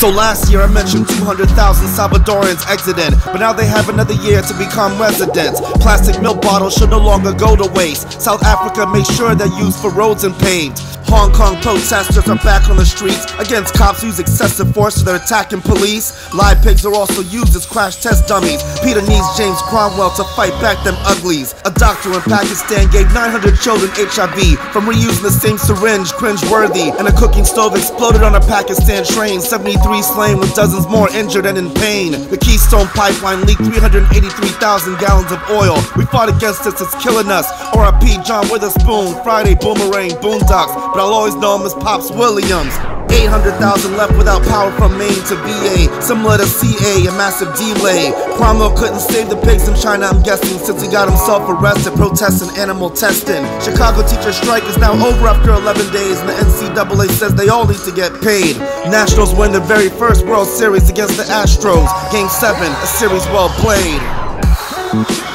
So last year I mentioned 200,000 Salvadorans exited, but now they have another year to become residents. Plastic milk bottles should no longer go to waste. South Africa made sure they're used for roads and paved. Hong Kong protesters are back on the streets against cops who use excessive force so they're attacking police. Live pigs are also used as crash test dummies. PETA needs James Cromwell to fight back them uglies. A doctor in Pakistan gave 900 children HIV from reusing the same syringe, cringe worthy. And a cooking stove exploded on a Pakistan train. 73 slain with dozens more injured and in pain. The Keystone Pipeline leaked 383,000 gallons of oil. We fought against this, it's killing us. RIP John Witherspoon, Friday Boomerang, Boondocks. But I'll always know him as Pops Williams. 800,000 left without power from Maine to VA, similar to CA, a massive delay. Cromwell couldn't save the pigs in China, I'm guessing, since he got himself arrested protesting animal testing. Chicago teacher strike is now over after 11 days, and the NCAA says they all need to get paid. Nationals win their very first World Series against the Astros. Game 7, a series well played.